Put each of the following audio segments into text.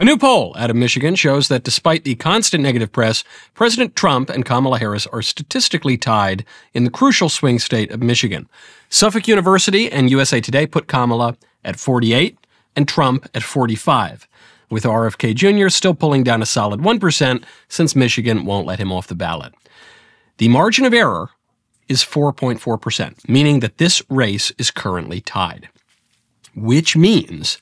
A new poll out of Michigan shows that despite the constant negative press, President Trump and Kamala Harris are statistically tied in the crucial swing state of Michigan. Suffolk University and USA Today put Kamala at 48 and Trump at 45, with RFK Jr. still pulling down a solid 1% since Michigan won't let him off the ballot. The margin of error is 4.4%, meaning that this race is currently tied, which means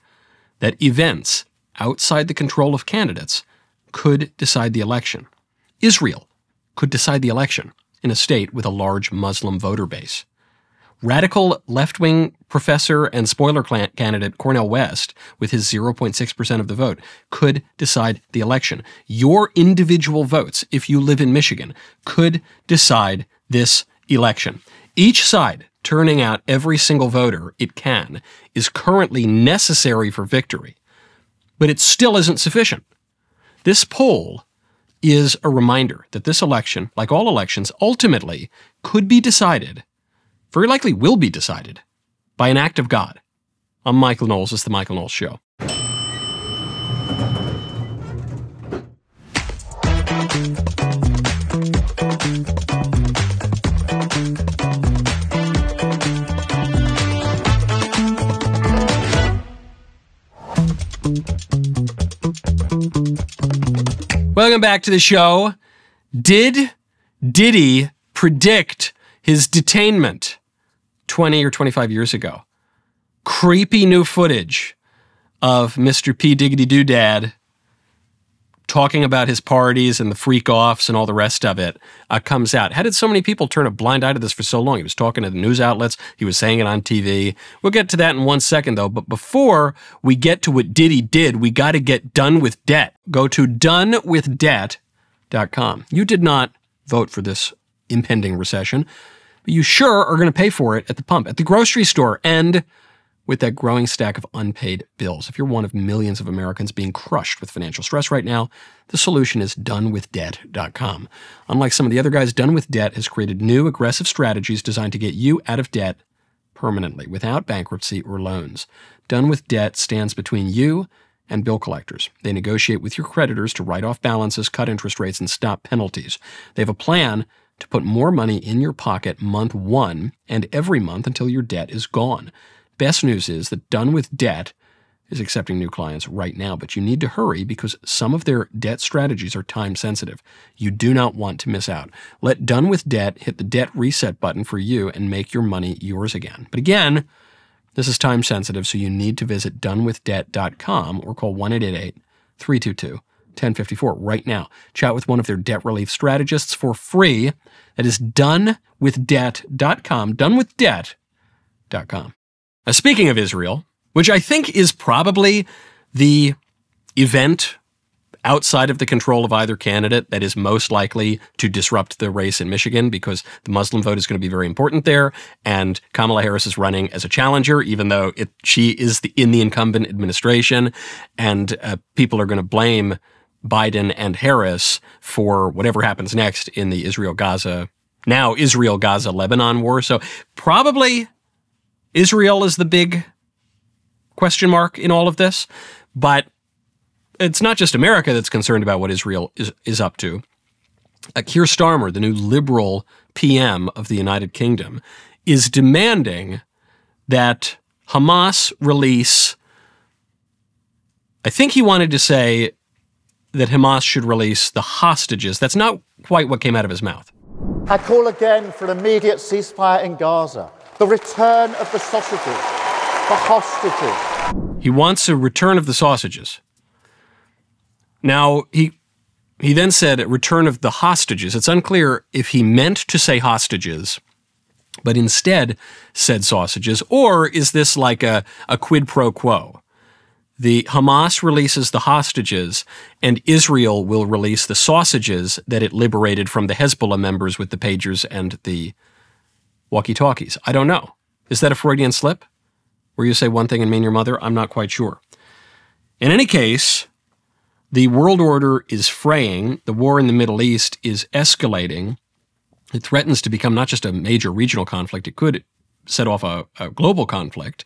that events outside the control of candidates could decide the election. Israel could decide the election in a state with a large Muslim voter base. Radical left wing professor and spoiler candidate Cornel West, with his 0.6% of the vote, could decide the election. Your individual votes, if you live in Michigan, could decide this election. Each side turning out every single voter it can is currently necessary for victory but it still isn't sufficient. This poll is a reminder that this election, like all elections, ultimately could be decided, very likely will be decided, by an act of God. I'm Michael Knowles. It's The Michael Knowles Show. Welcome back to the show. Did Diddy predict his detainment 20 or 25 years ago? Creepy new footage of Mr. P. Diggity Doodad talking about his parties and the freak offs and all the rest of it uh, comes out. How did so many people turn a blind eye to this for so long? He was talking to the news outlets, he was saying it on TV. We'll get to that in one second, though. But before we get to what Diddy did, we got to get done with debt. Go to donewithdebt.com. You did not vote for this impending recession, but you sure are going to pay for it at the pump, at the grocery store, and with that growing stack of unpaid bills. If you're one of millions of Americans being crushed with financial stress right now, the solution is donewithdebt.com. Unlike some of the other guys, Done with Debt has created new aggressive strategies designed to get you out of debt permanently without bankruptcy or loans. Done with Debt stands between you and bill collectors. They negotiate with your creditors to write off balances, cut interest rates, and stop penalties. They have a plan to put more money in your pocket month one and every month until your debt is gone. Best news is that Done with Debt is accepting new clients right now, but you need to hurry because some of their debt strategies are time sensitive. You do not want to miss out. Let Done with Debt hit the debt reset button for you and make your money yours again. But again, this is time sensitive, so you need to visit donewithdebt.com or call 1 322 1054 right now. Chat with one of their debt relief strategists for free. That is donewithdebt.com, donewithdebt.com. Now, speaking of Israel, which I think is probably the event outside of the control of either candidate that is most likely to disrupt the race in Michigan because the Muslim vote is going to be very important there. And Kamala Harris is running as a challenger, even though it, she is the, in the incumbent administration. And uh, people are going to blame Biden and Harris for whatever happens next in the Israel Gaza, now Israel Gaza Lebanon war. So probably Israel is the big question mark in all of this, but it's not just America that's concerned about what Israel is, is up to. Uh, Keir Starmer, the new liberal PM of the United Kingdom, is demanding that Hamas release. I think he wanted to say that Hamas should release the hostages. That's not quite what came out of his mouth. I call again for an immediate ceasefire in Gaza the return of the sausages, the hostages. He wants a return of the sausages. Now, he he then said a return of the hostages. It's unclear if he meant to say hostages, but instead said sausages, or is this like a, a quid pro quo? The Hamas releases the hostages, and Israel will release the sausages that it liberated from the Hezbollah members with the pagers and the walkie talkies. I don't know. Is that a Freudian slip? Where you say one thing and mean your mother? I'm not quite sure. In any case, the world order is fraying. The war in the Middle East is escalating. It threatens to become not just a major regional conflict, it could set off a, a global conflict.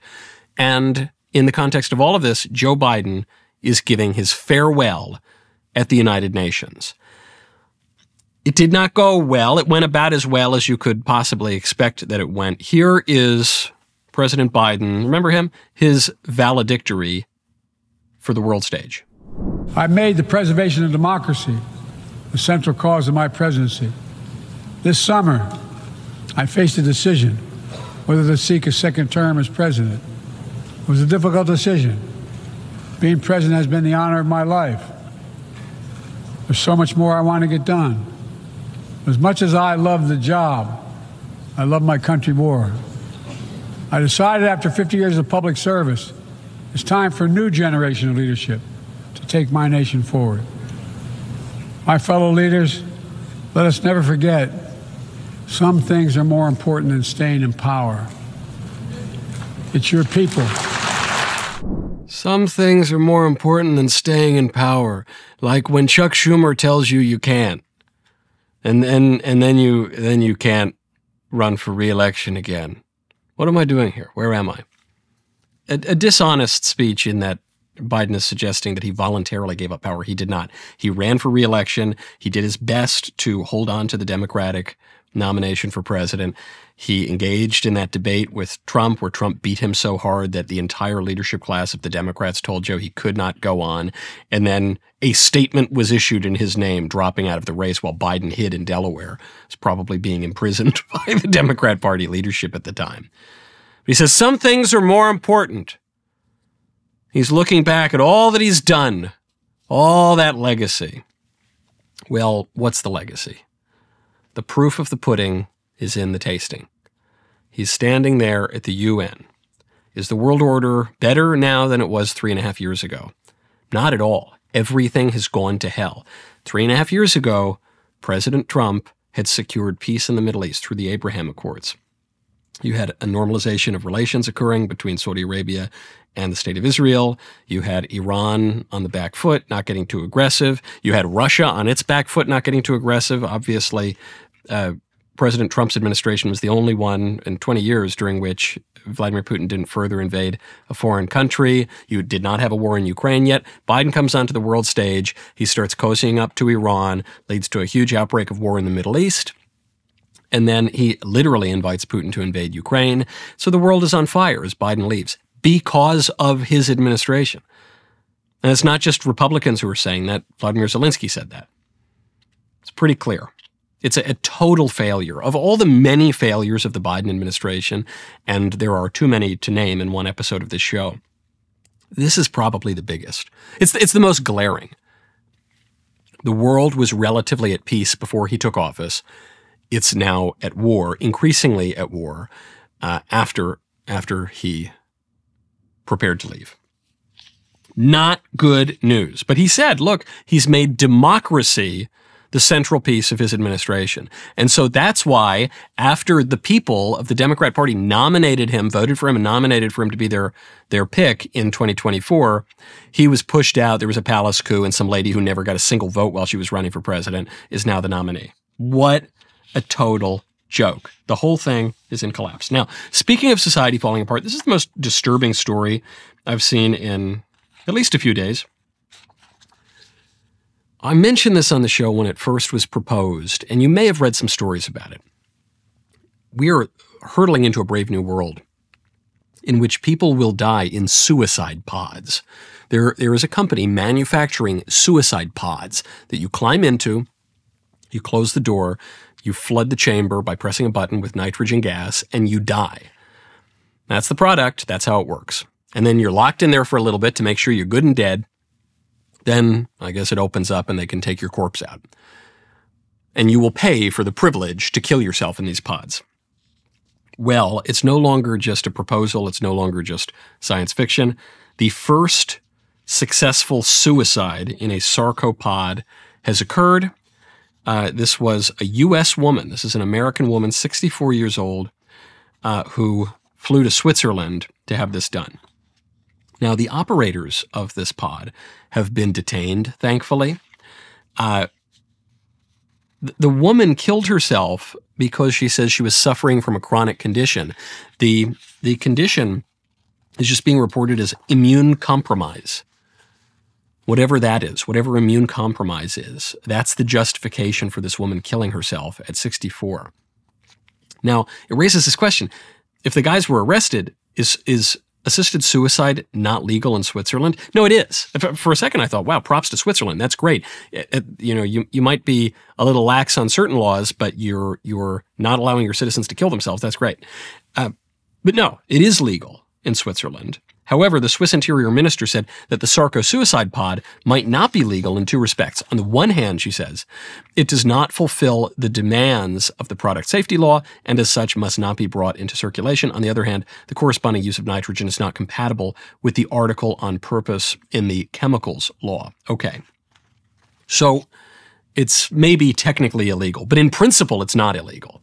And in the context of all of this, Joe Biden is giving his farewell at the United Nations. It did not go well. It went about as well as you could possibly expect that it went. Here is President Biden, remember him? His valedictory for the world stage. I made the preservation of democracy the central cause of my presidency. This summer, I faced a decision whether to seek a second term as president. It was a difficult decision. Being president has been the honor of my life. There's so much more I want to get done. As much as I love the job, I love my country more. I decided after 50 years of public service, it's time for a new generation of leadership to take my nation forward. My fellow leaders, let us never forget some things are more important than staying in power. It's your people. Some things are more important than staying in power, like when Chuck Schumer tells you you can't. And then and then you then you can't run for reelection again. What am I doing here? Where am I? A, a dishonest speech in that Biden is suggesting that he voluntarily gave up power. He did not. He ran for reelection. He did his best to hold on to the Democratic nomination for president. He engaged in that debate with Trump, where Trump beat him so hard that the entire leadership class of the Democrats told Joe he could not go on. And then a statement was issued in his name, dropping out of the race while Biden hid in Delaware. He's probably being imprisoned by the Democrat Party leadership at the time. But he says some things are more important. He's looking back at all that he's done, all that legacy. Well, what's the legacy? The proof of the pudding is in the tasting. He's standing there at the UN. Is the world order better now than it was three and a half years ago? Not at all. Everything has gone to hell. Three and a half years ago, President Trump had secured peace in the Middle East through the Abraham Accords. You had a normalization of relations occurring between Saudi Arabia and the state of Israel. You had Iran on the back foot, not getting too aggressive. You had Russia on its back foot, not getting too aggressive. Obviously, uh, President Trump's administration was the only one in 20 years during which Vladimir Putin didn't further invade a foreign country. You did not have a war in Ukraine yet. Biden comes onto the world stage. He starts cozying up to Iran, leads to a huge outbreak of war in the Middle East. And then he literally invites Putin to invade Ukraine. So the world is on fire as Biden leaves because of his administration. And it's not just Republicans who are saying that. Vladimir Zelensky said that. It's pretty clear. It's a, a, total failure. Of all the many failures of the Biden administration, and there are too many to name in one episode of this show, this is probably the biggest. It's, it's the most glaring. The world was relatively at peace before he took office. It's now at war, increasingly at war, uh, after, after he prepared to leave. Not good news. But he said, look, he's made democracy the central piece of his administration. And so that's why, after the people of the Democrat Party nominated him, voted for him, and nominated for him to be their, their pick in 2024, he was pushed out. There was a palace coup, and some lady who never got a single vote while she was running for president is now the nominee. What a total joke. The whole thing is in collapse. Now, speaking of society falling apart, this is the most disturbing story I've seen in at least a few days. I mentioned this on the show when it first was proposed, and you may have read some stories about it. We are hurtling into a brave new world in which people will die in suicide pods. There, there is a company manufacturing suicide pods that you climb into, you close the door, you flood the chamber by pressing a button with nitrogen gas, and you die. That's the product. That's how it works. And then you're locked in there for a little bit to make sure you're good and dead. Then I guess it opens up and they can take your corpse out. And you will pay for the privilege to kill yourself in these pods. Well, it's no longer just a proposal, it's no longer just science fiction. The first successful suicide in a Sarco pod has occurred. Uh, this was a U.S. woman. This is an American woman, 64 years old, uh, who flew to Switzerland to have this done. Now, the operators of this pod have been detained, thankfully. Uh, the woman killed herself because she says she was suffering from a chronic condition. The, the condition is just being reported as immune compromise. whatever that is, whatever immune compromise is, that's the justification for this woman killing herself at 64. Now, it raises this question. If the guys were arrested, is, is assisted suicide not legal in Switzerland? No, it is. For a second, I thought, wow, props to Switzerland. That's great. It, it, you know, you, you might be a little lax on certain laws, but you're, you're not allowing your citizens to kill themselves. That's great. Uh, but no, it is legal in Switzerland. However, the Swiss Interior Minister said that the Sarco suicide pod might not be legal in two respects. On the one hand, she says, it does not fulfill the demands of the product safety law and as such must not be brought into circulation. On the other hand, the corresponding use of nitrogen is not compatible with the article on purpose in the chemicals law. Okay. So it's maybe technically illegal, but in principle, it's not illegal.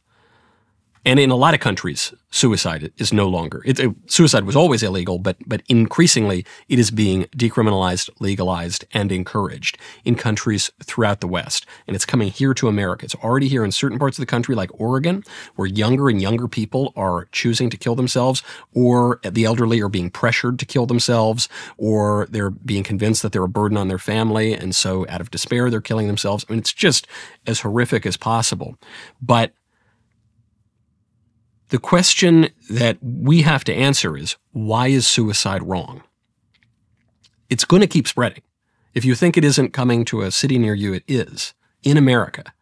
And in a lot of countries, suicide is no longer. It, it, suicide was always illegal, but but increasingly it is being decriminalized, legalized, and encouraged in countries throughout the West. And it's coming here to America. It's already here in certain parts of the country, like Oregon, where younger and younger people are choosing to kill themselves, or the elderly are being pressured to kill themselves, or they're being convinced that they're a burden on their family, and so out of despair they're killing themselves. I mean, it's just as horrific as possible. But the question that we have to answer is why is suicide wrong? It's going to keep spreading. If you think it isn't coming to a city near you, it is in America.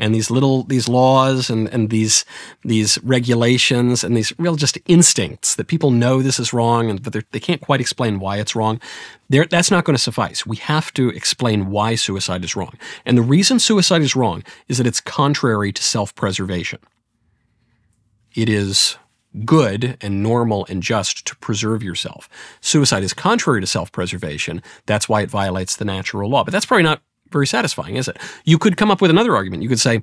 And these little these laws and, and these these regulations and these real just instincts that people know this is wrong, and but they can't quite explain why it's wrong. that's not going to suffice. We have to explain why suicide is wrong. And the reason suicide is wrong is that it's contrary to self preservation it is good and normal and just to preserve yourself. Suicide is contrary to self preservation. That's why it violates the natural law. But that's probably not very satisfying, is it? You could come up with another argument. You could say,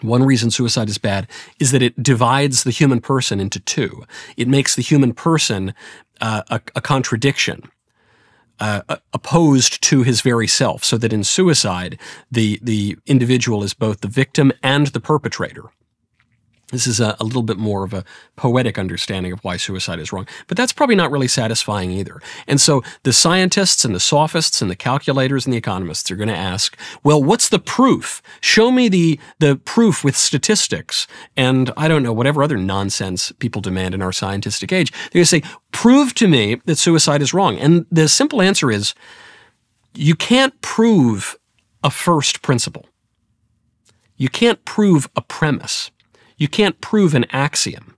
one reason suicide is bad is that it divides the human person into two. It makes the human person uh, a, a, contradiction. Uh, opposed to his very self, so that in suicide, the the individual is both the victim and the perpetrator. This is a, a, little bit more of a poetic understanding of why suicide is wrong, but that's probably not really satisfying either. And so the scientists and the sophists and the calculators and the economists are going to ask, well, what's the proof? Show me the, the proof with statistics and I don't know, whatever other nonsense people demand in our scientific age. They're going to say, prove to me that suicide is wrong. And the simple answer is, you can't prove a first principle. You can't prove a premise. You can't prove an axiom.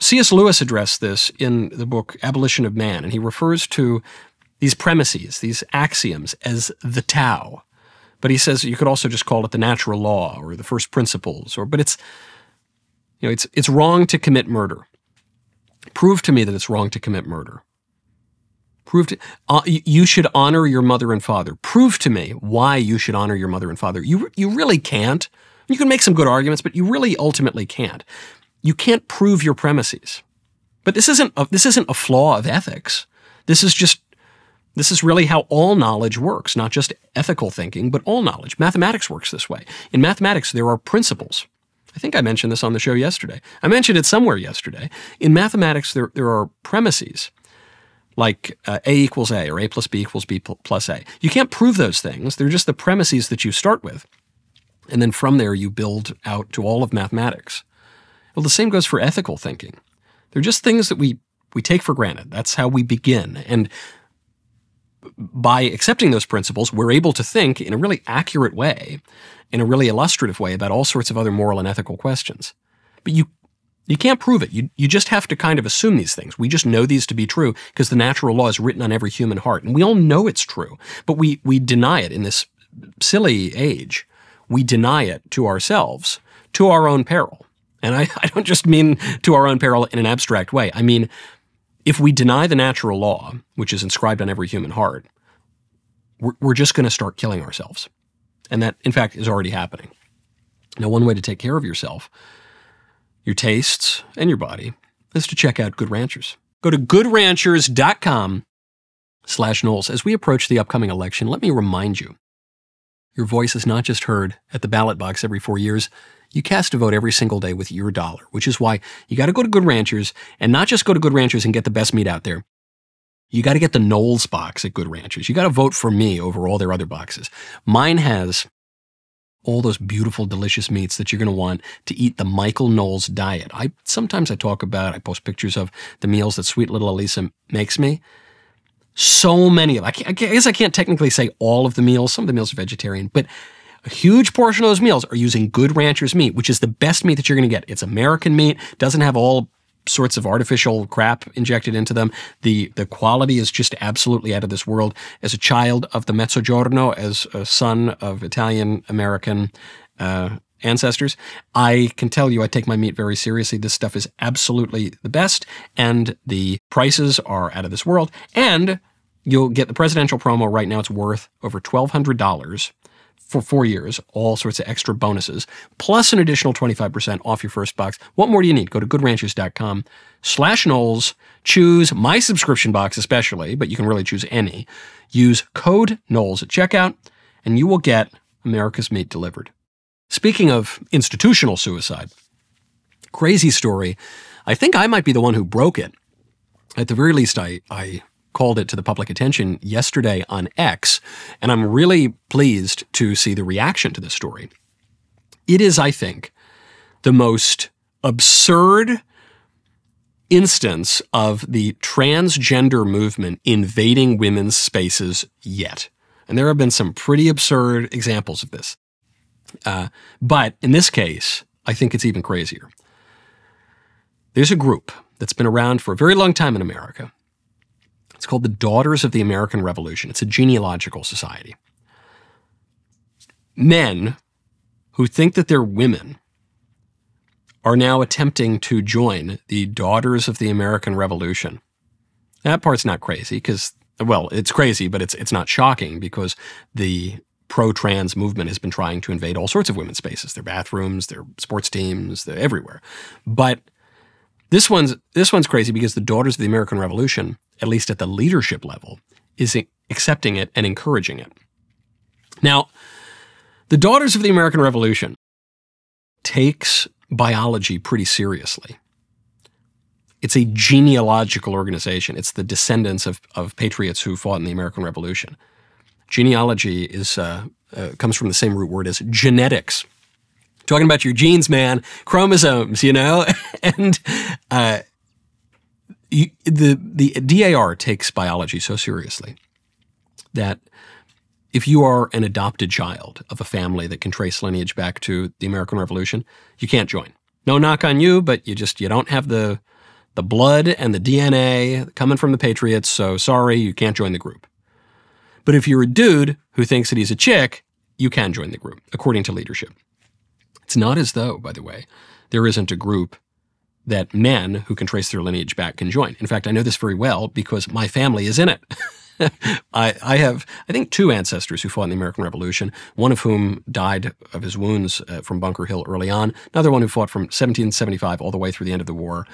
C.S. Lewis addressed this in the book Abolition of Man, and he refers to these premises, these axioms, as the Tao. But he says you could also just call it the natural law or the first principles, or but it's you know it's it's wrong to commit murder. Prove to me that it's wrong to commit murder. Prove to, uh, you should honor your mother and father. Prove to me why you should honor your mother and father. You you really can't. You can make some good arguments, but you really ultimately can't. You can't prove your premises. But this isn't a, this isn't a flaw of ethics. This is just this is really how all knowledge works, not just ethical thinking, but all knowledge. Mathematics works this way. In mathematics, there are principles. I think I mentioned this on the show yesterday. I mentioned it somewhere yesterday. In mathematics, there, there are premises like uh, A equals A or A plus B equals B plus A. You can't prove those things. They're just the premises that you start with. And then from there, you build out to all of mathematics. Well, the same goes for ethical thinking. They're just things that we, we take for granted. That's how we begin. And by accepting those principles, we're able to think in a really accurate way, in a really illustrative way about all sorts of other moral and ethical questions. But you you can't prove it. You, you just have to kind of assume these things. We just know these to be true because the natural law is written on every human heart. And we all know it's true, but we, we deny it in this silly age we deny it to ourselves, to our own peril. And I, I don't just mean to our own peril in an abstract way. I mean, if we deny the natural law, which is inscribed on every human heart, we're, we're just going to start killing ourselves. And that, in fact, is already happening. Now, one way to take care of yourself, your tastes, and your body is to check out Good Ranchers. Go to goodranchers.com slash Knowles. As we approach the upcoming election, let me remind you your voice is not just heard at the ballot box every four years. You cast a vote every single day with your dollar, which is why you got to go to Good Ranchers and not just go to Good Ranchers and get the best meat out there. you got to get the Knowles box at Good Ranchers. You got to vote for me over all their other boxes. Mine has all those beautiful, delicious meats that you're going to want to eat the Michael Knowles diet. I sometimes I talk about, I post pictures of the meals that sweet little Elisa makes me. So many of, I, I guess I can't technically say all of the meals. Some of the meals are vegetarian, but a huge portion of those meals are using Good Ranchers meat, which is the best meat that you're going to get. It's American meat, doesn't have all sorts of artificial crap injected into them. The the quality is just absolutely out of this world. As a child of the Mezzogiorno, as a son of Italian American uh, ancestors, I can tell you I take my meat very seriously. This stuff is absolutely the best, and the prices are out of this world. And you'll get the presidential promo right now. It's worth over twelve hundred dollars for four years, all sorts of extra bonuses, plus an additional 25% off your first box. What more do you need? Go to goodranchers.com slash Knowles. Choose my subscription box especially, but you can really choose any. Use code Knowles at checkout, and you will get America's meat delivered. Speaking of institutional suicide, crazy story. I think I might be the one who broke it. At the very least, I, I called it to the public attention yesterday on X, and I'm really pleased to see the reaction to this story. It is, I think, the most absurd instance of the transgender movement invading women's spaces yet. And there have been some pretty absurd examples of this. Uh, but in this case, I think it's even crazier. There's a group that's been around for a very long time in America it's called the Daughters of the American Revolution. It's a genealogical society. Men who think that they're women are now attempting to join the Daughters of the American Revolution. That part's not crazy because, well, it's crazy, but it's it's not shocking because the pro-trans movement has been trying to invade all sorts of women's spaces, their bathrooms, their sports teams, they're everywhere. But this one's this one's crazy because the Daughters of the American Revolution, at least at the leadership level, is accepting it and encouraging it. Now, the Daughters of the American Revolution takes biology pretty seriously. It's a genealogical organization. It's the descendants of, of patriots who fought in the American Revolution. Genealogy is uh, uh, comes from the same root word as genetics, talking about your genes, man, chromosomes, you know, and uh, you, the the DAR takes biology so seriously that if you are an adopted child of a family that can trace lineage back to the American Revolution, you can't join. No knock on you, but you just you don't have the the blood and the DNA coming from the Patriots, so sorry, you can't join the group. But if you're a dude who thinks that he's a chick, you can join the group, according to leadership. It's not as though, by the way, there isn't a group that men who can trace their lineage back can join. In fact, I know this very well because my family is in it. I, I, have, I think, two ancestors who fought in the American Revolution, one of whom died of his wounds uh, from Bunker Hill early on, another one who fought from 1775 all the way through the end of the war.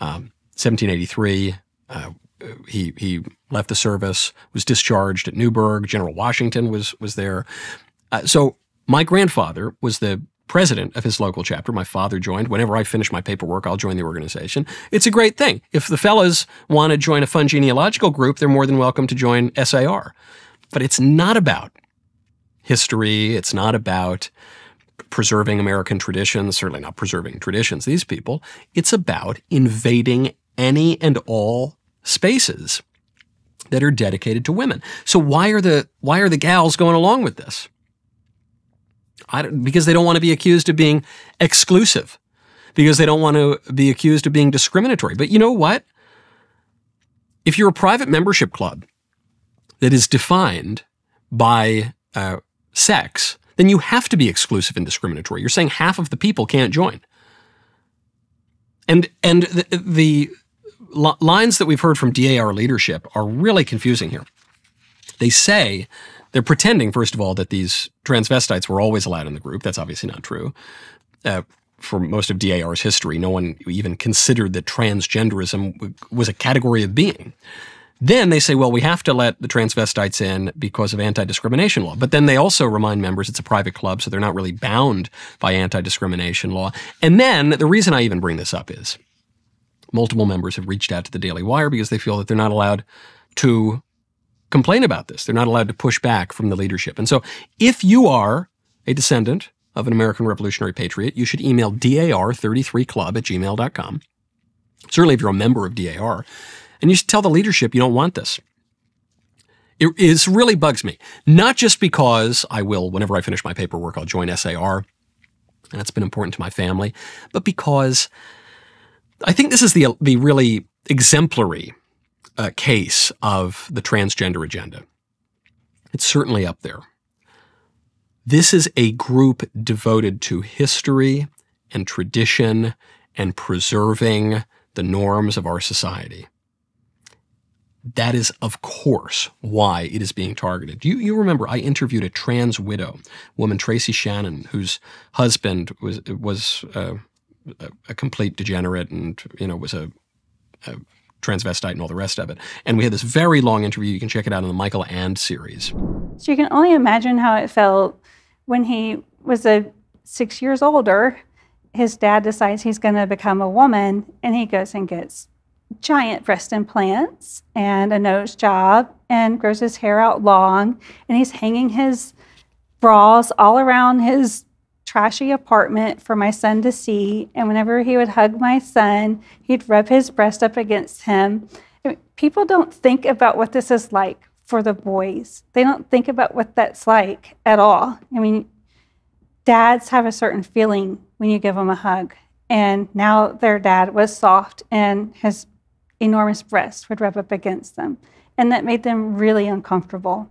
Um, 1783, uh, he, he left the service, was discharged at Newburgh. General Washington was, was there. Uh, so my grandfather was the president of his local chapter. My father joined. Whenever I finish my paperwork, I'll join the organization. It's a great thing. If the fellas want to join a fun genealogical group, they're more than welcome to join SAR. But it's not about history. It's not about preserving American traditions, certainly not preserving traditions, these people. It's about invading any and all spaces that are dedicated to women. So why are the why are the gals going along with this? because they don't want to be accused of being exclusive, because they don't want to be accused of being discriminatory. But you know what? If you're a private membership club that is defined by uh, sex, then you have to be exclusive and discriminatory. You're saying half of the people can't join. And and the, the lines that we've heard from DAR leadership are really confusing here. They say they're pretending, first of all, that these transvestites were always allowed in the group. That's obviously not true. Uh, for most of DAR's history, no one even considered that transgenderism was a category of being. Then they say, well, we have to let the transvestites in because of anti discrimination law. But then they also remind members it's a private club, so they're not really bound by anti discrimination law. And then the reason I even bring this up is multiple members have reached out to the Daily Wire because they feel that they're not allowed to complain about this. They're not allowed to push back from the leadership. And so if you are a descendant of an American Revolutionary Patriot, you should email dar33club at gmail.com. Certainly if you're a member of DAR. And you should tell the leadership you don't want this. It really bugs me. Not just because I will, whenever I finish my paperwork, I'll join SAR. And that's been important to my family, but because I think this is the, the really exemplary uh, case of the transgender agenda. It's certainly up there. This is a group devoted to history and tradition and preserving the norms of our society. That is, of course, why it is being targeted. You, you remember I interviewed a trans widow, woman Tracy Shannon, whose husband was was uh, a complete degenerate and you know was a, a transvestite and all the rest of it. And we had this very long interview. You can check it out in the Michael And series. So you can only imagine how it felt when he was a six years older. His dad decides he's going to become a woman, and he goes and gets giant breast implants and a nose job and grows his hair out long and he's hanging his bras all around his trashy apartment for my son to see and whenever he would hug my son he'd rub his breast up against him people don't think about what this is like for the boys they don't think about what that's like at all i mean dads have a certain feeling when you give them a hug and now their dad was soft and his enormous breast would rub up against them. And that made them really uncomfortable.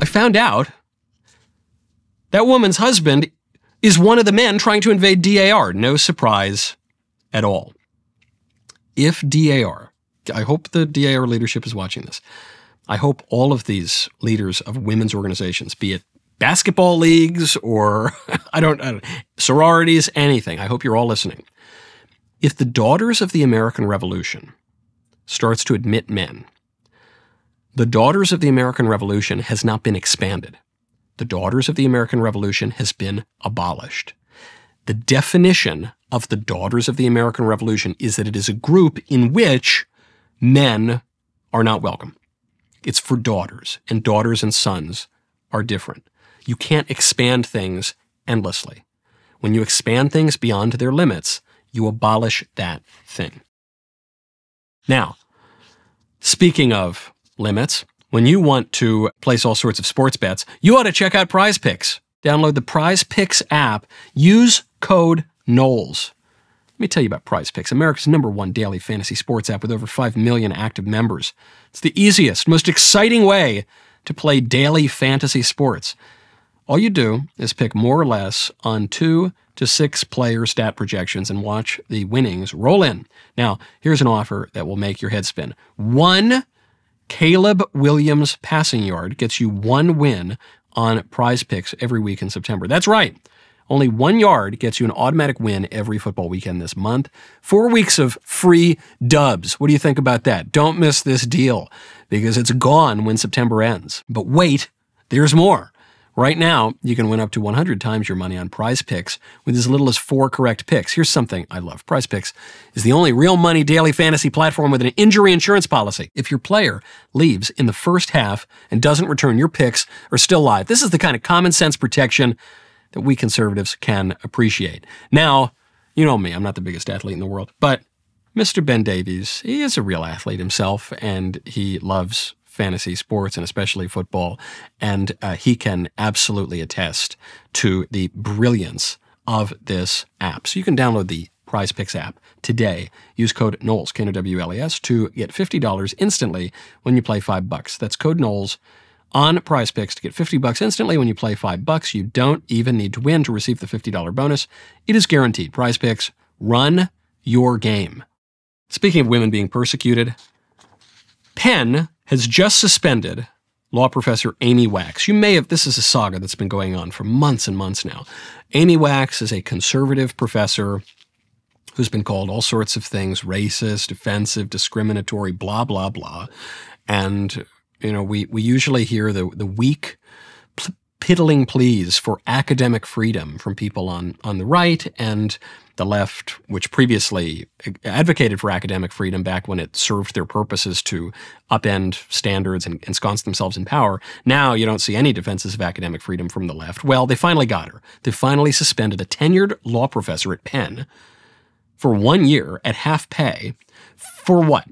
I found out that woman's husband is one of the men trying to invade DAR. No surprise at all. If DAR, I hope the DAR leadership is watching this. I hope all of these leaders of women's organizations, be it basketball leagues or I don't, I don't sororities, anything. I hope you're all listening. If the daughters of the American Revolution starts to admit men. The Daughters of the American Revolution has not been expanded. The Daughters of the American Revolution has been abolished. The definition of the Daughters of the American Revolution is that it is a group in which men are not welcome. It's for daughters, and daughters and sons are different. You can't expand things endlessly. When you expand things beyond their limits, you abolish that thing. Now, speaking of limits, when you want to place all sorts of sports bets, you ought to check out Prize Picks. Download the Prize Picks app. Use code Knowles. Let me tell you about Prize Picks, America's number one daily fantasy sports app with over 5 million active members. It's the easiest, most exciting way to play daily fantasy sports. All you do is pick more or less on two to six player stat projections and watch the winnings roll in. Now, here's an offer that will make your head spin. One Caleb Williams passing yard gets you one win on prize picks every week in September. That's right. Only one yard gets you an automatic win every football weekend this month. Four weeks of free dubs. What do you think about that? Don't miss this deal because it's gone when September ends. But wait, there's more. Right now, you can win up to 100 times your money on prize picks with as little as four correct picks. Here's something I love Prize Picks is the only real money daily fantasy platform with an injury insurance policy. If your player leaves in the first half and doesn't return, your picks are still live. This is the kind of common sense protection that we conservatives can appreciate. Now, you know me, I'm not the biggest athlete in the world, but Mr. Ben Davies, he is a real athlete himself, and he loves fantasy sports and especially football. And uh, he can absolutely attest to the brilliance of this app. So you can download the Prize Picks app today. Use code Knowles, K-N-O-W-L-E-S, to get $50 instantly when you play five bucks. That's code Knowles on Prize Picks to get 50 bucks instantly when you play five bucks. You don't even need to win to receive the $50 bonus. It is guaranteed. Prize Picks, run your game. Speaking of women being persecuted, Penn has just suspended law professor Amy Wax. You may have, this is a saga that's been going on for months and months now. Amy Wax is a conservative professor who's been called all sorts of things racist, offensive, discriminatory, blah, blah, blah. And, you know, we, we usually hear the, the weak piddling pleas for academic freedom from people on, on the right and the left, which previously advocated for academic freedom back when it served their purposes to upend standards and ensconce themselves in power. Now you don't see any defenses of academic freedom from the left. Well, they finally got her. They finally suspended a tenured law professor at Penn for one year at half pay for what?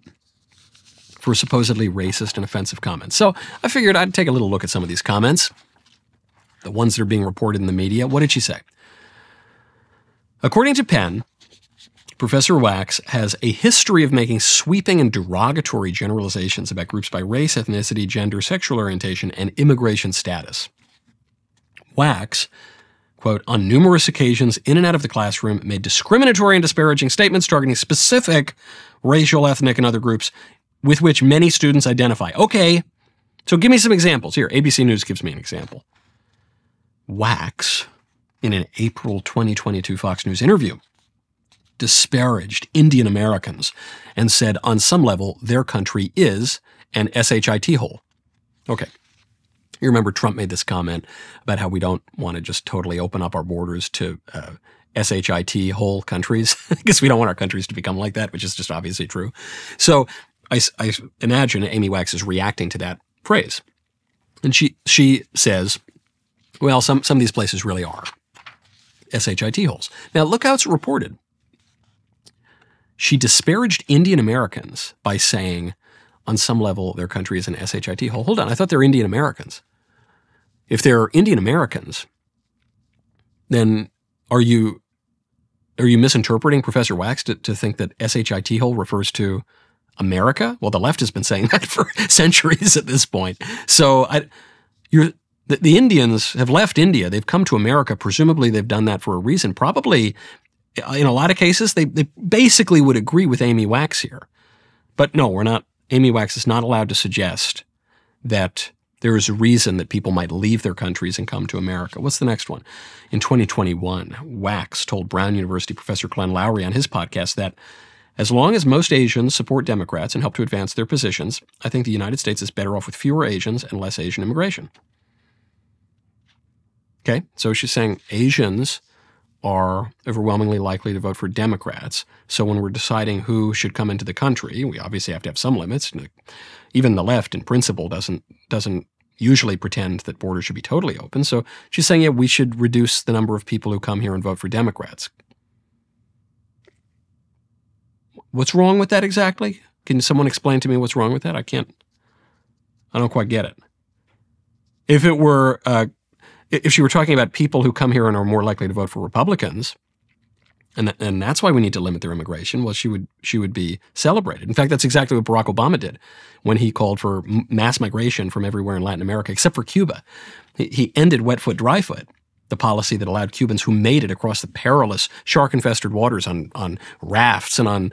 For supposedly racist and offensive comments. So I figured I'd take a little look at some of these comments the ones that are being reported in the media. What did she say? According to Penn, Professor Wax has a history of making sweeping and derogatory generalizations about groups by race, ethnicity, gender, sexual orientation, and immigration status. Wax, quote, on numerous occasions in and out of the classroom made discriminatory and disparaging statements targeting specific racial, ethnic, and other groups with which many students identify. Okay, so give me some examples. Here, ABC News gives me an example. Wax, in an April 2022 Fox News interview, disparaged Indian Americans and said on some level their country is an SHIT hole. Okay. You remember Trump made this comment about how we don't want to just totally open up our borders to uh, SHIT hole countries because we don't want our countries to become like that, which is just obviously true. So I, I imagine Amy Wax is reacting to that phrase. And she, she says, well, some, some of these places really are SHIT holes. Now, look how it's reported. She disparaged Indian Americans by saying, on some level, their country is an SHIT hole. Hold on, I thought they're Indian Americans. If they're Indian Americans, then are you are you misinterpreting Professor Wax to, to think that SHIT hole refers to America? Well, the left has been saying that for centuries at this point. So I, you're the, the Indians have left India. They've come to America. Presumably, they've done that for a reason. Probably, uh, in a lot of cases, they, they basically would agree with Amy Wax here. But no, we're not. Amy Wax is not allowed to suggest that there is a reason that people might leave their countries and come to America. What's the next one? In 2021, Wax told Brown University professor Glenn Loury on his podcast that as long as most Asians support Democrats and help to advance their positions, I think the United States is better off with fewer Asians and less Asian immigration. Okay, so she's saying Asians are overwhelmingly likely to vote for Democrats. So when we're deciding who should come into the country, we obviously have to have some limits. Even the left, in principle, doesn't doesn't usually pretend that borders should be totally open. So she's saying, yeah, we should reduce the number of people who come here and vote for Democrats. What's wrong with that exactly? Can someone explain to me what's wrong with that? I can't. I don't quite get it. If it were uh, if she were talking about people who come here and are more likely to vote for Republicans, and and that's why we need to limit their immigration. Well, she would she would be celebrated. In fact, that's exactly what Barack Obama did when he called for mass migration from everywhere in Latin America, except for Cuba. He, he ended wet foot, dry foot, the policy that allowed Cubans who made it across the perilous shark-infested waters on on rafts and on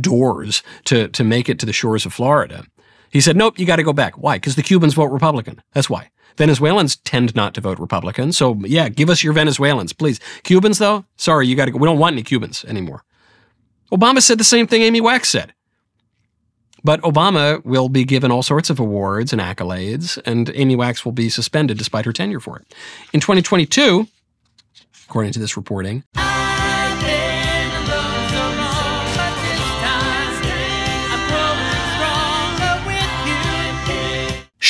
doors to to make it to the shores of Florida. He said, "Nope, you got to go back. Why? Because the Cubans vote Republican. That's why." Venezuelans tend not to vote Republican. So, yeah, give us your Venezuelans, please. Cubans, though, sorry, you got to go. We don't want any Cubans anymore. Obama said the same thing Amy Wax said. But Obama will be given all sorts of awards and accolades, and Amy Wax will be suspended despite her tenure for it. In 2022, according to this reporting,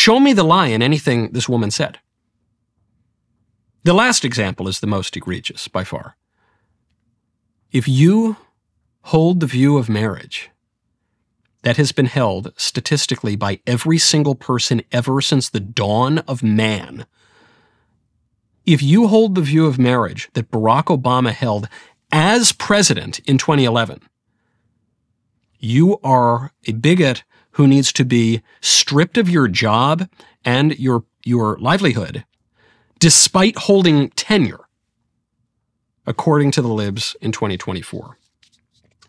Show me the lie in anything this woman said. The last example is the most egregious by far. If you hold the view of marriage that has been held statistically by every single person ever since the dawn of man, if you hold the view of marriage that Barack Obama held as president in 2011, you are a bigot who needs to be stripped of your job and your, your livelihood despite holding tenure, according to the libs in 2024.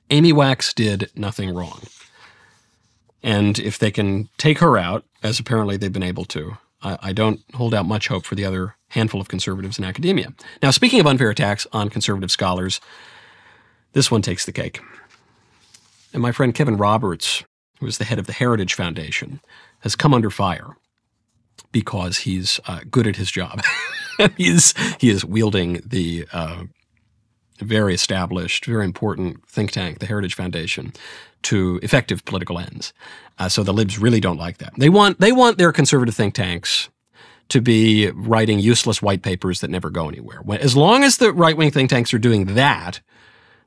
Amy Wax did nothing wrong. And if they can take her out, as apparently they've been able to, I, I don't hold out much hope for the other handful of conservatives in academia. Now, speaking of unfair attacks on conservative scholars, this one takes the cake. And my friend Kevin Roberts who is the head of the Heritage Foundation, has come under fire because he's uh, good at his job. he's he is wielding the uh, very established, very important think tank, the Heritage Foundation, to effective political ends. Uh, so the libs really don't like that. They want they want their conservative think tanks to be writing useless white papers that never go anywhere. As long as the right wing think tanks are doing that,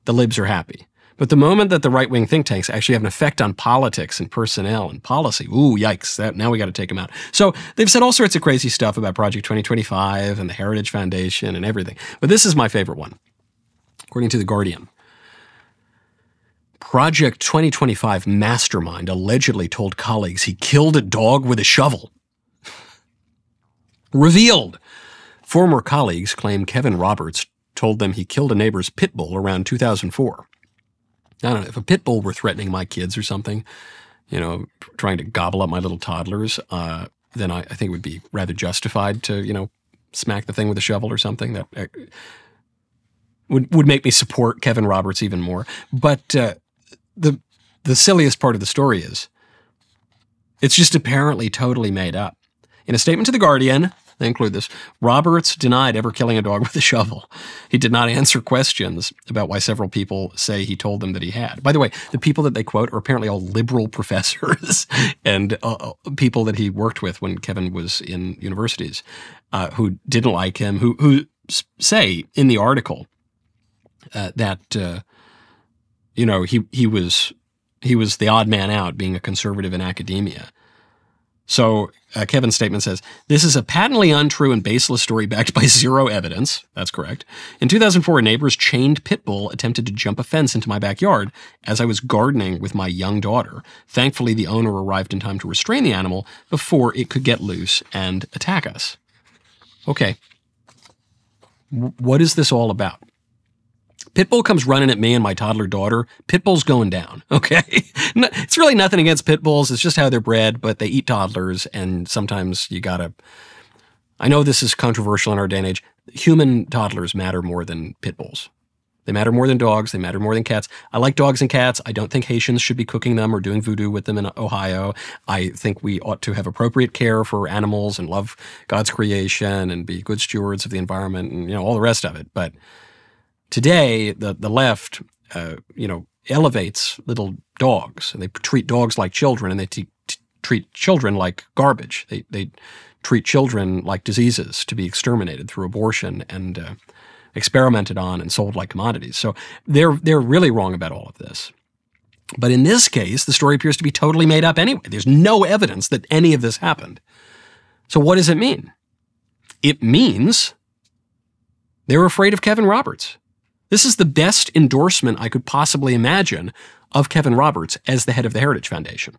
the libs are happy. But the moment that the right wing think tanks actually have an effect on politics and personnel and policy, ooh, yikes, that, now we got to take them out. So they've said all sorts of crazy stuff about Project 2025 and the Heritage Foundation and everything. But this is my favorite one. According to The Guardian, Project 2025 mastermind allegedly told colleagues he killed a dog with a shovel. Revealed. Former colleagues claim Kevin Roberts told them he killed a neighbor's pit bull around 2004. I don't know, if a pit bull were threatening my kids or something, you know, trying to gobble up my little toddlers, uh, then I, I, think it would be rather justified to, you know, smack the thing with a shovel or something that uh, would, would make me support Kevin Roberts even more. But uh, the, the silliest part of the story is it's just apparently totally made up. In a statement to The Guardian, they include this. Roberts denied ever killing a dog with a shovel. He did not answer questions about why several people say he told them that he had. By the way, the people that they quote are apparently all liberal professors and uh, uh, people that he worked with when Kevin was in universities uh, who didn't like him, who, who say in the article uh, that, uh, you know, he, he was he was the odd man out being a conservative in academia. So uh, Kevin's statement says, This is a patently untrue and baseless story backed by zero evidence. That's correct. In 2004, a neighbor's chained pit bull attempted to jump a fence into my backyard as I was gardening with my young daughter. Thankfully, the owner arrived in time to restrain the animal before it could get loose and attack us. Okay. W- what is this all about? Pitbull comes running at me and my toddler daughter. Pitbull's going down. Okay. it's really nothing against pitbulls. It's just how they're bred, but they eat toddlers. And sometimes you gotta, I know this is controversial in our day and age. Human toddlers matter more than pitbulls. They matter more than dogs. They matter more than cats. I like dogs and cats. I don't think Haitians should be cooking them or doing voodoo with them in Ohio. I think we ought to have appropriate care for animals and love God's creation and be good stewards of the environment and you know all the rest of it. But Today, the, the left, uh, you know, elevates little dogs and they treat dogs like children and they treat children like garbage. They, they treat children like diseases to be exterminated through abortion and uh, experimented on and sold like commodities. So they're, they're really wrong about all of this. But in this case, the story appears to be totally made up anyway. There's no evidence that any of this happened. So what does it mean? It means they're afraid of Kevin Roberts. This is the best endorsement I could possibly imagine of Kevin Roberts as the head of the Heritage Foundation.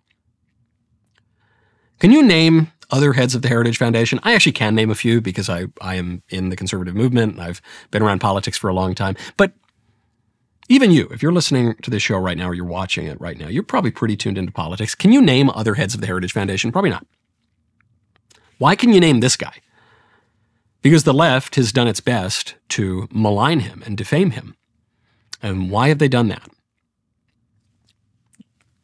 Can you name other heads of the Heritage Foundation? I actually can name a few because I, I am in the conservative movement and I've been around politics for a long time. But even you, if you're listening to this show right now or you're watching it right now, you're probably pretty tuned into politics. Can you name other heads of the Heritage Foundation? Probably not. Why can you name this guy? Because the left has done its best to malign him and defame him. And why have they done that?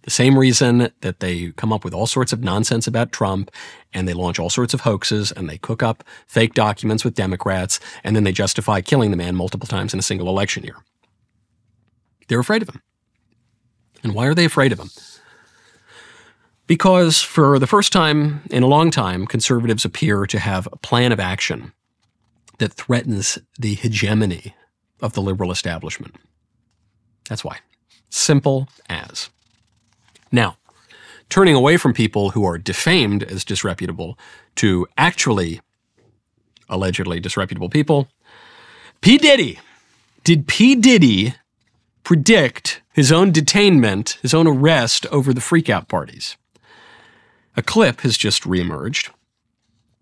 The same reason that they come up with all sorts of nonsense about Trump and they launch all sorts of hoaxes and they cook up fake documents with Democrats and then they justify killing the man multiple times in a single election year. They're afraid of him. And why are they afraid of him? Because for the first time in a long time, conservatives appear to have a plan of action that threatens the hegemony of the liberal establishment. That's why. Simple as. Now, turning away from people who are defamed as disreputable to actually allegedly disreputable people, P. Diddy. Did P. Diddy predict his own detainment, his own arrest over the freakout parties? A clip has just reemerged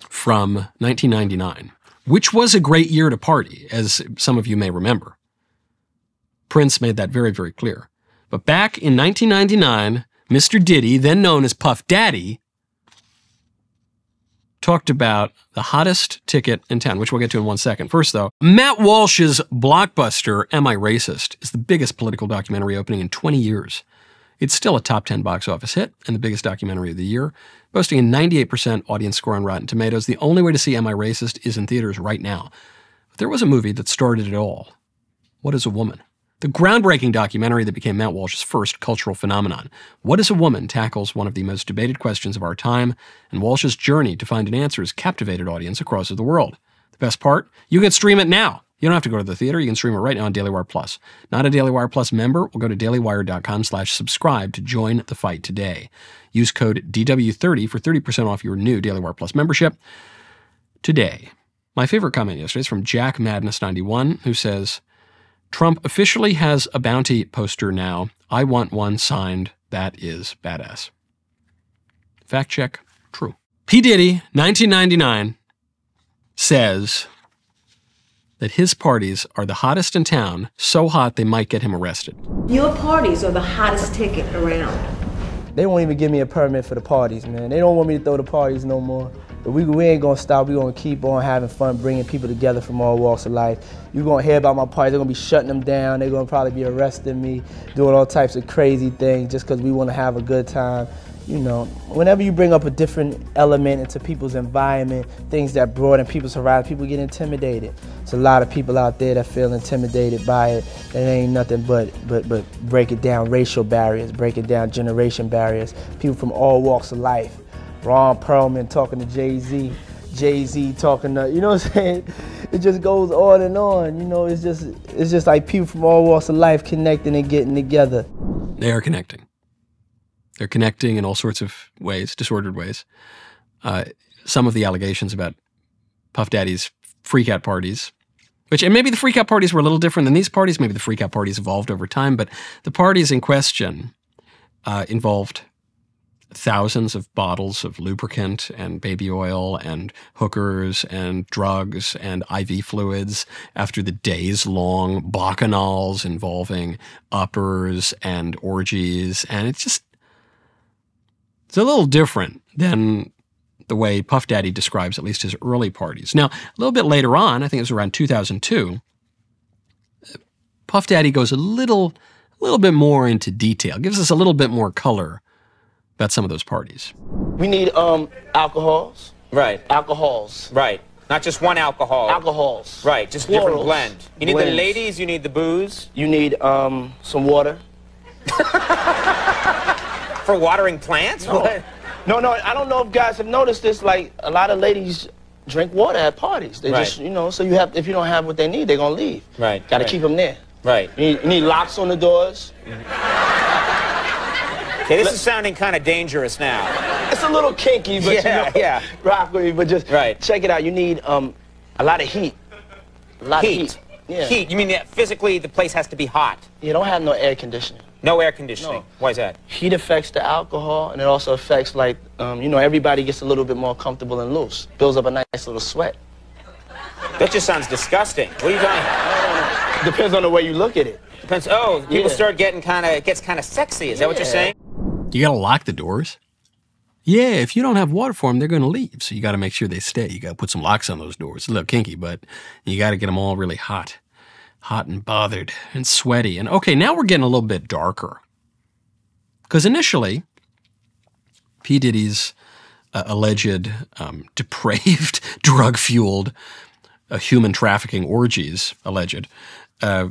from 1999 which was a great year to party, as some of you may remember. Prince made that very, very clear. But back in 1999, Mr. Diddy, then known as Puff Daddy, talked about the hottest ticket in town, which we'll get to in one second. First, though, Matt Walsh's blockbuster, Am I Racist, is the biggest political documentary opening in 20 years. It's still a top 10 box office hit and the biggest documentary of the year, boasting a 98% audience score on Rotten Tomatoes. The only way to see Am I Racist is in theaters right now. But there was a movie that started it all. What is a Woman? The groundbreaking documentary that became Matt Walsh's first cultural phenomenon. What is a Woman tackles one of the most debated questions of our time, and Walsh's journey to find an answer has captivated audience across the world. The best part? You can stream it now. You don't have to go to the theater. You can stream it right now on Daily Wire Plus. Not a Daily Wire Plus member? Well, go to dailywire.com slash subscribe to join the fight today. Use code DW30 for 30% off your new Daily Wire Plus membership today. My favorite comment yesterday is from Jack Madness91, who says, Trump officially has a bounty poster now. I want one signed. That is badass. Fact check, true. P. Diddy, 1999, says that his parties are the hottest in town, so hot they might get him arrested. Your parties are the hottest ticket around. They won't even give me a permit for the parties, man. They don't want me to throw the parties no more. But we, we ain't gonna stop. we gonna keep on having fun, bringing people together from all walks of life. You're gonna hear about my parties. They're gonna be shutting them down. They're gonna probably be arresting me, doing all types of crazy things just because we wanna have a good time you know, whenever you bring up a different element into people's environment, things that broaden people's horizon, people get intimidated. There's a lot of people out there that feel intimidated by it. It ain't nothing but but but break it down racial barriers, break it down generation barriers. People from all walks of life. Ron Perelman talking to Jay-Z, Jay-Z talking to, you know what I'm saying? It just goes on and on. You know, it's just it's just like people from all walks of life connecting and getting together. They are connecting. They're connecting in all sorts of ways, disordered ways. Uh, some of the allegations about Puff Daddy's freak out parties, which, and maybe the freak out parties were a little different than these parties. Maybe the freak out parties evolved over time, but the parties in question uh, involved thousands of bottles of lubricant and baby oil and hookers and drugs and IV fluids after the days long bacchanals involving uppers and orgies. And it's just, it's a little different than the way Puff Daddy describes at least his early parties. Now, a little bit later on, I think it was around 2002, Puff Daddy goes a little, a little bit more into detail, gives us a little bit more color about some of those parties. We need um alcohols. Right. Alcohols. Right. Not just one alcohol. Alcohols. Right. Just different blend. You need the ladies. You need the booze You need um some water. for watering plants. What? No, no, I don't know if guys have noticed this. Like a lot of ladies drink water at parties. They Right. just, you know, so you have if you don't have what they need, they're gonna leave. Right, Got to right. keep them there. Right. You need, you need locks on the doors. Okay, this is sounding kind of dangerous now. It's a little kinky, but Yeah, you know, yeah. rock with me. But just Right. check it out. You need um a lot of heat. A lot Heat. of heat. Yeah. Heat. You mean that physically the place has to be hot? You don't have no air conditioning. No air conditioning. No. Why is that? Heat affects the alcohol, and it also affects like um, you know everybody gets a little bit more comfortable and loose. Builds up a nice little sweat. That just sounds disgusting. What are you talking? Depends on the way you look at it. Depends. Oh, people Yeah. start getting kind of. It gets kind of sexy. Is that what you're saying? You got to lock the doors. Yeah, if you don't have water for them, they're going to leave. So you got to make sure they stay. You got to put some locks on those doors. It's a little kinky, but you got to get them all really hot, hot and bothered and sweaty. And okay, now we're getting a little bit darker. Because initially, P. Diddy's uh, alleged um, depraved, drug fueled uh, human trafficking orgies, alleged, uh,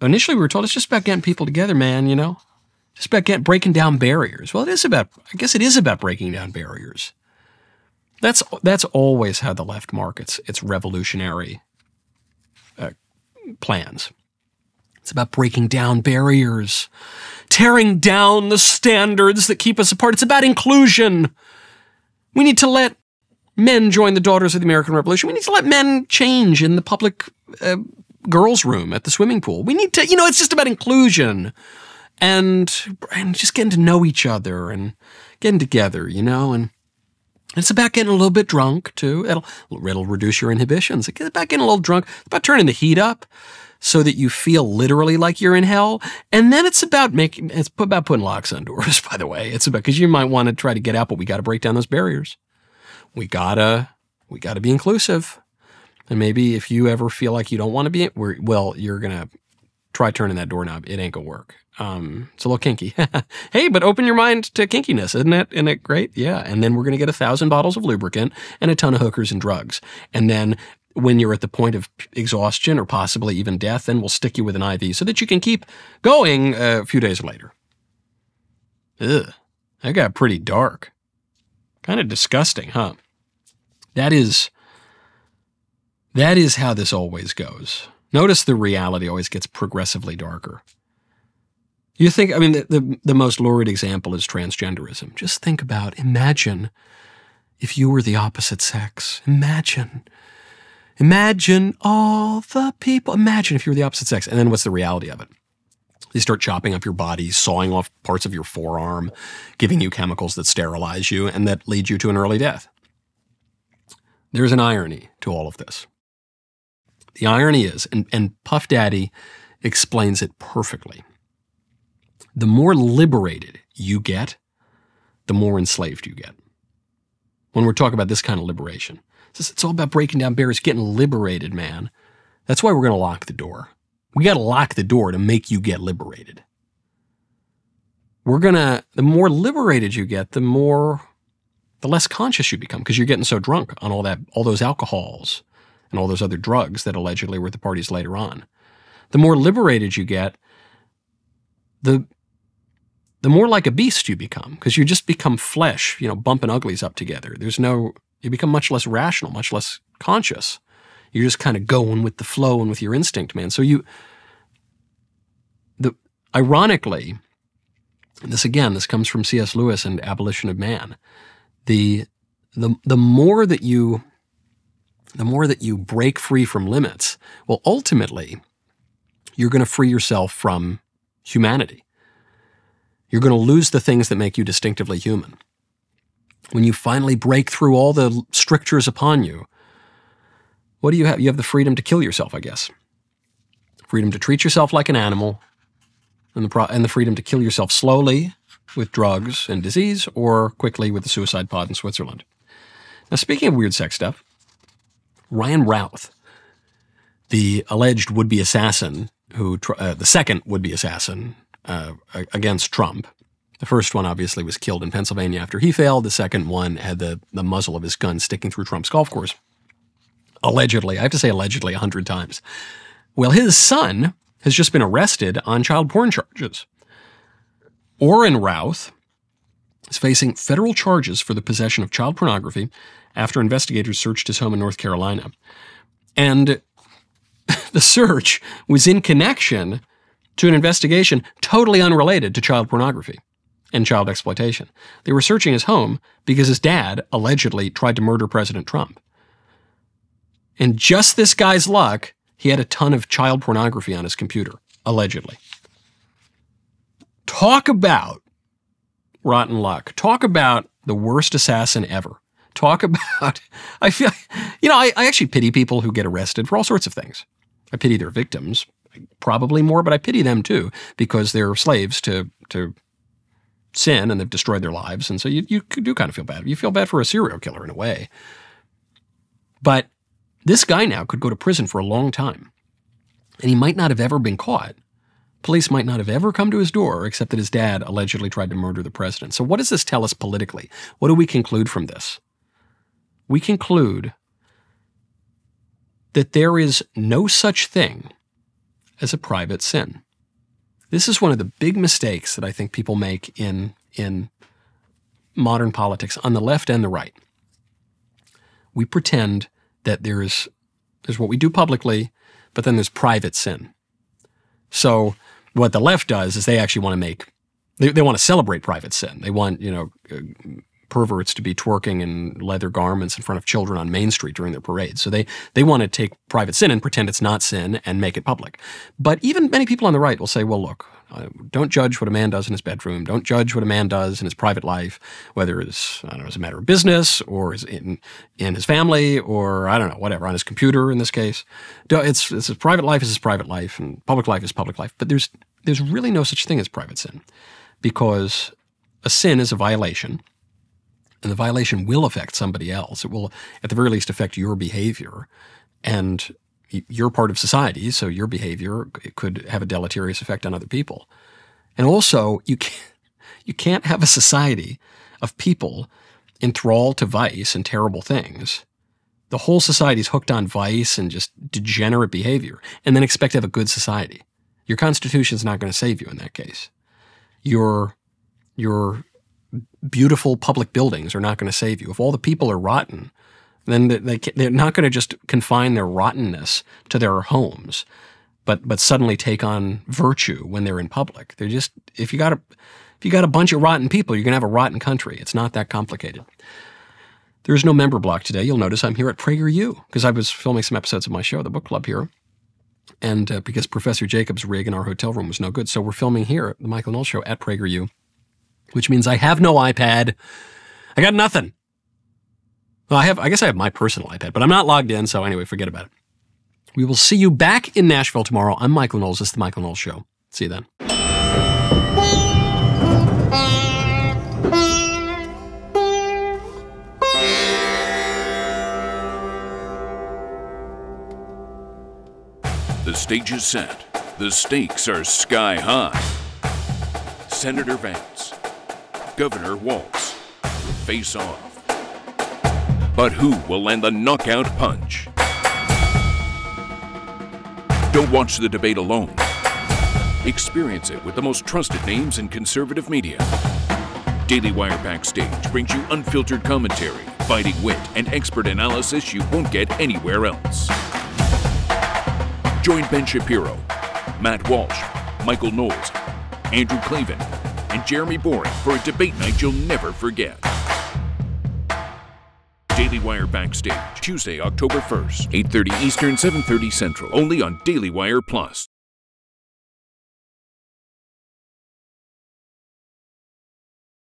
initially we were told it's just about getting people together, man, you know? Just about getting, breaking down barriers. Well, it is about, I guess it is about breaking down barriers. That's, that's always how the left markets its revolutionary uh, plans. It's about breaking down barriers, tearing down the standards that keep us apart. It's about inclusion. We need to let men join the Daughters of the American Revolution. We need to let men change in the public uh, girls' room at the swimming pool. We need to, you know, it's just about inclusion and and just getting to know each other and getting together, you know, and it's about getting a little bit drunk too. It'll it'll reduce your inhibitions. It's about getting a little drunk. It's about turning the heat up so that you feel literally like you're in hell. And then it's about making it's about putting locks on doors. By the way, it's about because you might want to try to get out, but we got to break down those barriers. We gotta we gotta be inclusive. And maybe if you ever feel like you don't want to be, well, you're gonna try turning that doorknob. It ain't gonna work. Um, it's a little kinky. hey, but open your mind to kinkiness, isn't it? Isn't it great? Yeah. And then we're gonna get a thousand bottles of lubricant and a ton of hookers and drugs. And then when you're at the point of exhaustion or possibly even death, then we'll stick you with an IV so that you can keep going a few days later. Ugh, that got pretty dark. Kind of disgusting, huh? That is that is how this always goes. Notice the reality always gets progressively darker. You think, I mean, the, the, the, most lurid example is transgenderism. Just think about, imagine if you were the opposite sex. Imagine. Imagine all the people. Imagine if you were the opposite sex. And then what's the reality of it? They start chopping up your body, sawing off parts of your forearm, giving you chemicals that sterilize you and that lead you to an early death. There's an irony to all of this. The irony is, and, and Puff Daddy explains it perfectly the more liberated you get, the more enslaved you get. When we're talking about this kind of liberation, it's all about breaking down barriers, getting liberated, man. That's why we're going to lock the door. We got to lock the door to make you get liberated. We're going to, the more liberated you get, the more, the less conscious you become because you're getting so drunk on all that, all those alcohols and all those other drugs that allegedly were at the parties later on. The more liberated you get, the the more like a beast you become because you just become flesh, you know, bumping uglies up together. There's no, you become much less rational, much less conscious. You're just kind of going with the flow and with your instinct, man. So you, the ironically, this again, this comes from C.S. Lewis and Abolition of Man. The the the more that you the more that you break free from limits, well, ultimately, you're going to free yourself from humanity. You're going to lose the things that make you distinctively human. When you finally break through all the strictures upon you, what do you have? You have the freedom to kill yourself, I guess. Freedom to treat yourself like an animal, and the, pro- and the freedom to kill yourself slowly with drugs and disease or quickly with the suicide pod in Switzerland. Now, speaking of weird sex stuff, Ryan Routh, the alleged would be assassin, who uh, the second would be assassin uh, against Trump. The first one obviously was killed in Pennsylvania after he failed. The second one had the, the muzzle of his gun sticking through Trump's golf course. Allegedly. I have to say allegedly a hundred times. Well, his son has just been arrested on child porn charges. Oran Routh is facing federal charges for the possession of child pornography after investigators searched his home in North Carolina. And the search was in connection to an investigation totally unrelated to child pornography and child exploitation. They were searching his home because his dad allegedly tried to murder President Trump. And just this guy's luck, he had a ton of child pornography on his computer, allegedly. Talk about rotten luck. Talk about the worst assassin ever. Talk about, I feel, you know, I, I actually pity people who get arrested for all sorts of things. I pity their victims, probably more, but I pity them too because they're slaves to to sin and they've destroyed their lives, and so you you do kind of feel bad. You feel bad for a serial killer in a way, but this guy now could go to prison for a long time, and he might not have ever been caught. Police might not have ever come to his door, except that his dad allegedly tried to murder the president. So, what does this tell us politically? What do we conclude from this? We conclude that there is no such thing as a private sin. This is one of the big mistakes that I think people make in, in modern politics on the left and the right. We pretend that there's, there's what we do publicly, but then there's private sin. So what the left does is they actually want to make, they, they want to celebrate private sin. They want, you know, perverts to be twerking in leather garments in front of children on Main Street during their parades. So they, they want to take private sin and pretend it's not sin and make it public. But even many people on the right will say, well, look, uh, don't judge what a man does in his bedroom. Don't judge what a man does in his private life, whether it's, I don't know, as a matter of business or is in, in his family or, I don't know, whatever, on his computer in this case. It's, it's his private life is his private life and public life is public life. But there's, there's really no such thing as private sin because a sin is a violation and the violation will affect somebody else. It will, at the very least, affect your behavior. And you're part of society, so your behavior could have a deleterious effect on other people. And also, you can't, you can't have a society of people enthralled to vice and terrible things. The whole society is hooked on vice and just degenerate behavior, and then expect to have a good society. Your constitution is not going to save you in that case. Your your beautiful public buildings are not going to save you. If all the people are rotten, then they, they're not going to just confine their rottenness to their homes, but but suddenly take on virtue when they're in public. They're just if you got a if you got a bunch of rotten people, you're going to have a rotten country. It's not that complicated. There's no member block today. You'll notice I'm here at PragerU because I was filming some episodes of my show, the book club here. And uh, because Professor Jacobs' rig in our hotel room was no good. So we're filming here at the Michael Knowles Show at PragerU, which means I have no iPad. I got nothing. Well, I have, I guess I have my personal iPad, but I'm not logged in. So anyway, forget about it. We will see you back in Nashville tomorrow. I'm Michael Knowles. This is the Michael Knowles Show. See you then. The stage is set. The stakes are sky high. Senator Vance, Governor Walz, face off. But who will land the knockout punch? Don't watch the debate alone. Experience it with the most trusted names in conservative media. Daily Wire Backstage brings you unfiltered commentary, biting wit, and expert analysis you won't get anywhere else. Join Ben Shapiro, Matt Walsh, Michael Knowles, Andrew Klavan, and Jeremy Boring for a debate night you'll never forget. Daily Wire Backstage, Tuesday, October 1st, 8.30 Eastern, 7.30 Central, only on Daily Wire Plus.